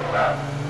怎么了